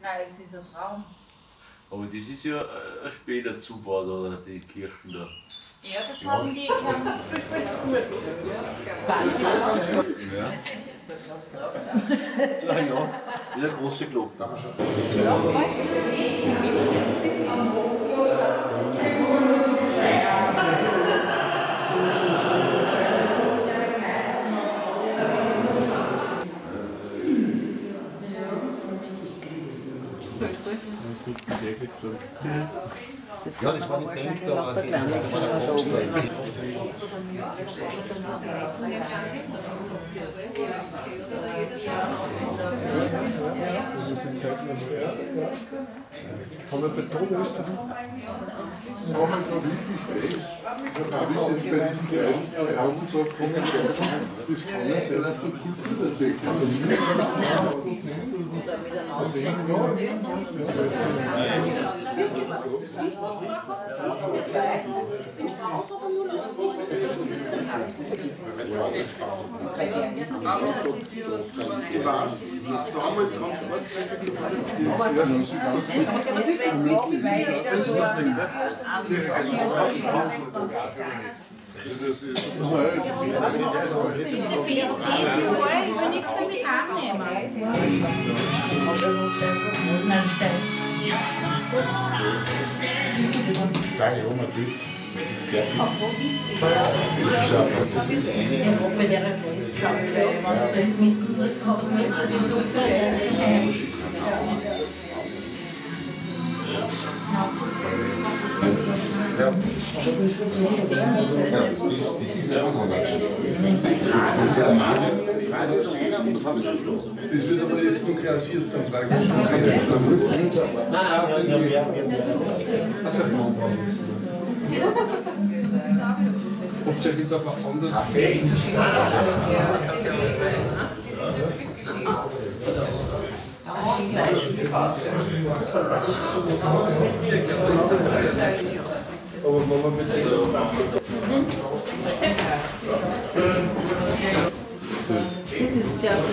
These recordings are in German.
Nein, es ist ein Traum. Aber das ist ja ein später Zubau, da, die Kirchen da. Ja, das haben die. Ähm, Ja. Ja, ja, diese große Glocke. Ja, das war da, war die- das war der Box da. Kann man Beton? Machen da wirklich fest. Das ist jetzt bei diesem kleinen Handelsabkommen, das kann sein, dass der Kultur erzählt der Fest ist so, ich will nichts mehr mit annehmen. Sag ich immer, gut, das ist. Das ist Ja, bei der Größe, ich glaube, wenn du mit Gutes hast, musst du den so verstehen. Ja. Das, ist ja auch Das ist ja Magen. Das so einer und dann ist es los. Das wird aber jetzt nur klassiert, dann tragisch. Ob sich jetzt einfach anders. Aber wenn man mit Das ist sehr gut.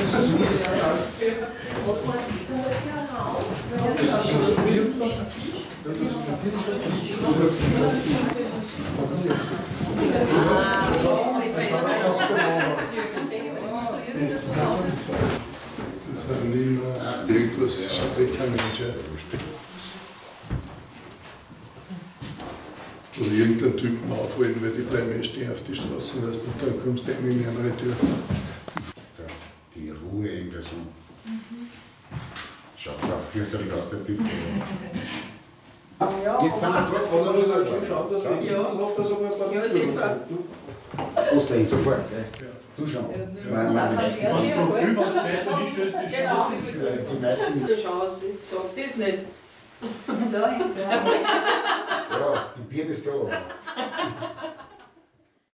Oder irgendeinen Typen aufholen, weil die bleiben eh stehen auf die Straße, weißt du, und dann kommst du in die andere Dörfer. Die Ruhe in Person. Schaut auch fürchterlich aus, der Typ. Jetzt sind wir dort, wo wir uns anschauen. Oster ist sofort, gell? Du schon. Nein, nein, die meisten. Genau. äh, Die meisten, Schau, jetzt sagt das nicht. ja, die Birne ist da.